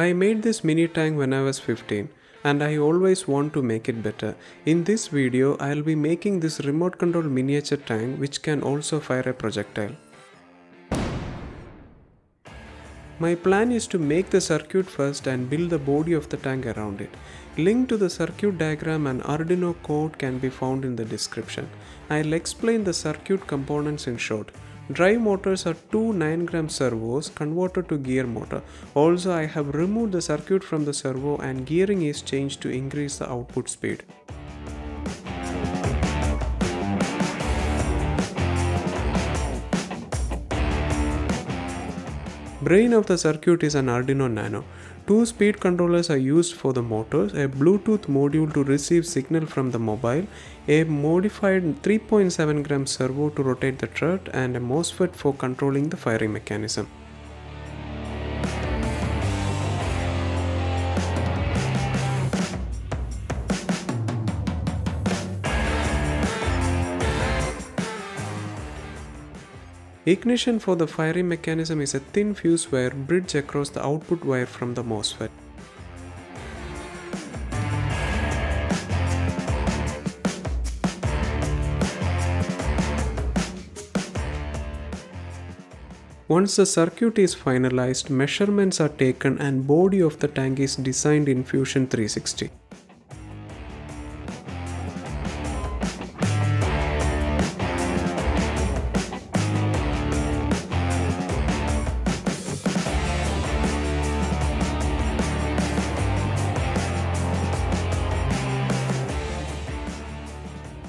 I made this mini tank when I was 15 and I always want to make it better. In this video, I'll be making this remote control miniature tank which can also fire a projectile. My plan is to make the circuit first and build the body of the tank around it. Link to the circuit diagram and Arduino code can be found in the description. I'll explain the circuit components in short. Drive motors are two 9 gram servos converted to gear motor. Also I have removed the circuit from the servo and gearing is changed to increase the output speed. Brain of the circuit is an Arduino Nano. Two speed controllers are used for the motors, a Bluetooth module to receive signal from the mobile, a modified 3.7 gram servo to rotate the turret and a MOSFET for controlling the firing mechanism. Ignition for the firing mechanism is a thin fuse wire bridge across the output wire from the MOSFET. Once the circuit is finalized, measurements are taken and body of the tank is designed in Fusion 360.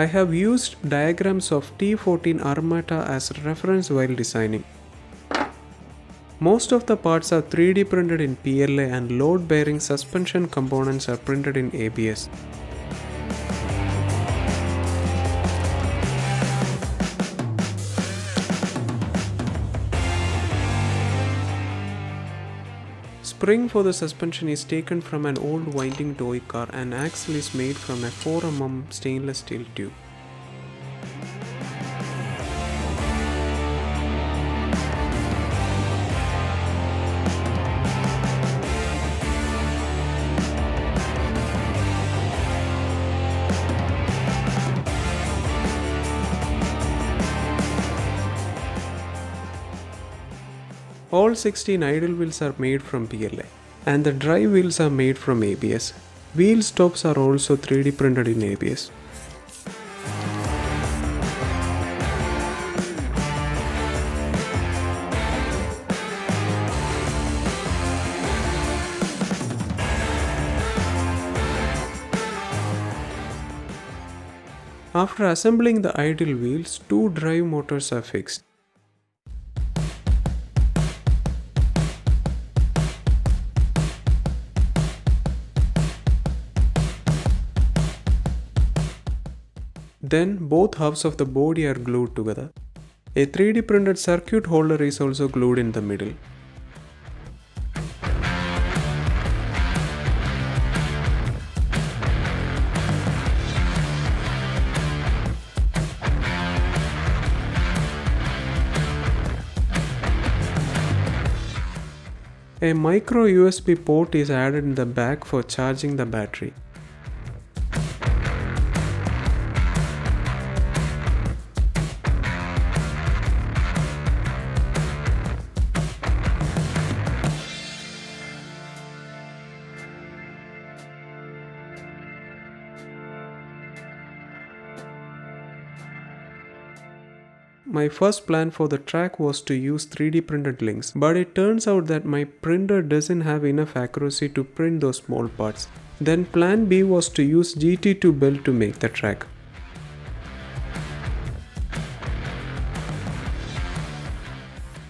I have used diagrams of T14 Armata as reference while designing. Most of the parts are 3D printed in PLA and load bearing suspension components are printed in ABS. Spring for the suspension is taken from an old winding toy car and axle is made from a 4mm stainless steel tube. All 16 idle wheels are made from PLA and the drive wheels are made from ABS. Wheel stops are also 3D printed in ABS. After assembling the idle wheels, two drive motors are fixed. Then both halves of the body are glued together. A 3D printed circuit holder is also glued in the middle. A micro USB port is added in the back for charging the battery. My first plan for the track was to use 3D printed links, but it turns out that my printer doesn't have enough accuracy to print those small parts. Then plan B was to use GT2 belt to make the track.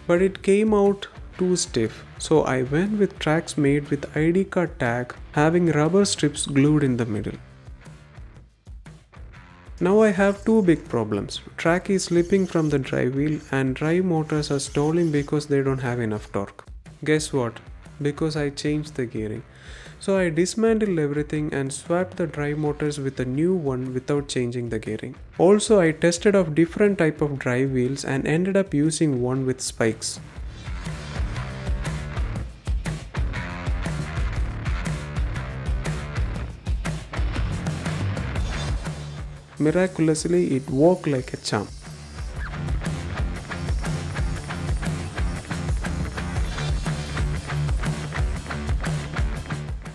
But it came out too stiff, so I went with tracks made with ID card tag having rubber strips glued in the middle. Now I have two big problems. Track is slipping from the drive wheel and drive motors are stalling because they don't have enough torque. Guess what? Because I changed the gearing. So I dismantled everything and swapped the drive motors with a new one without changing the gearing. Also I tested of different type of drive wheels and ended up using one with spikes. Miraculously, it worked like a charm.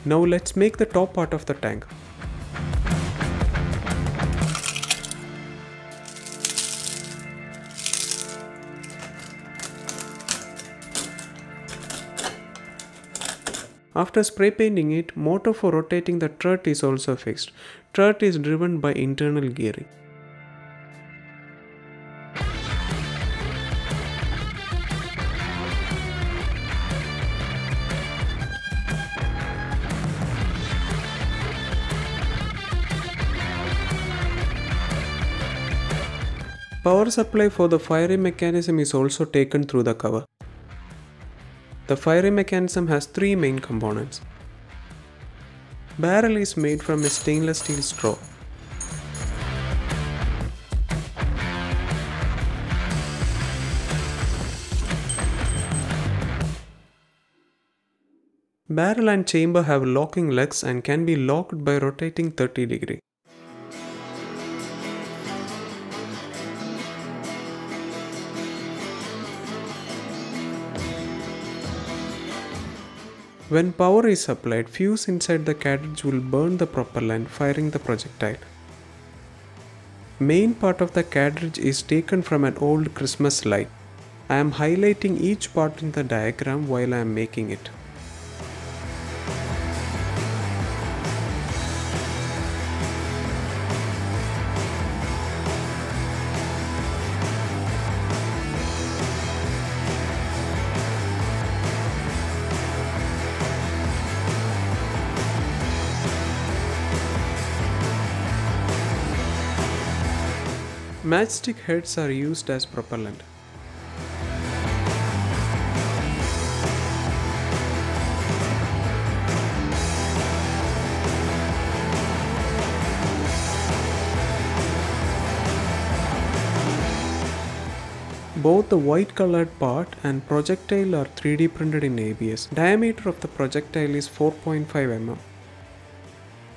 Now let's make the top part of the tank. After spray painting it, motor for rotating the turret is also fixed. Turret is driven by internal gearing. Power supply for the firing mechanism is also taken through the cover. The firing mechanism has three main components. Barrel is made from a stainless steel straw. Barrel and chamber have locking legs and can be locked by rotating 30 degree. When power is applied, fuse inside the cartridge will burn the propellant, firing the projectile. Main part of the cartridge is taken from an old Christmas light. I am highlighting each part in the diagram while I am making it. Matchstick heads are used as propellant. Both the white colored part and projectile are 3D printed in ABS. Diameter of the projectile is 4.5 mm.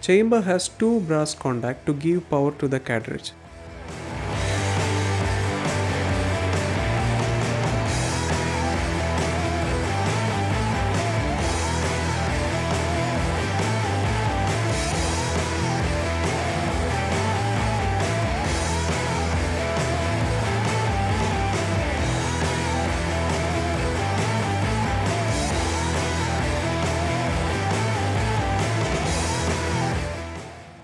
Chamber has two brass contact to give power to the cartridge.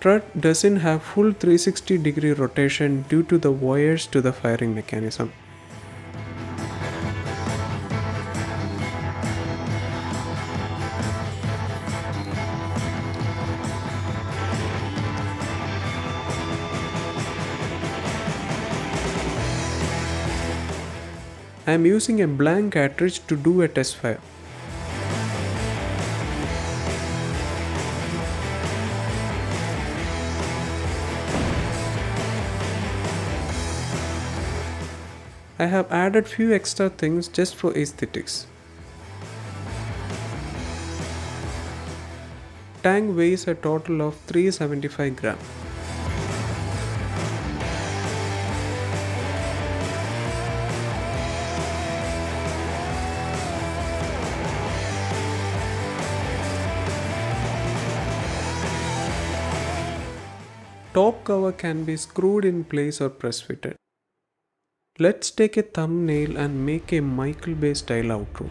Strut doesn't have full 360 degree rotation due to the wires to the firing mechanism. I am using a blank cartridge to do a test fire. I have added few extra things just for aesthetics. Tank weighs a total of 375 gram. Top cover can be screwed in place or press fitted. Let's take a thumbnail and make a Michael Bay style outro.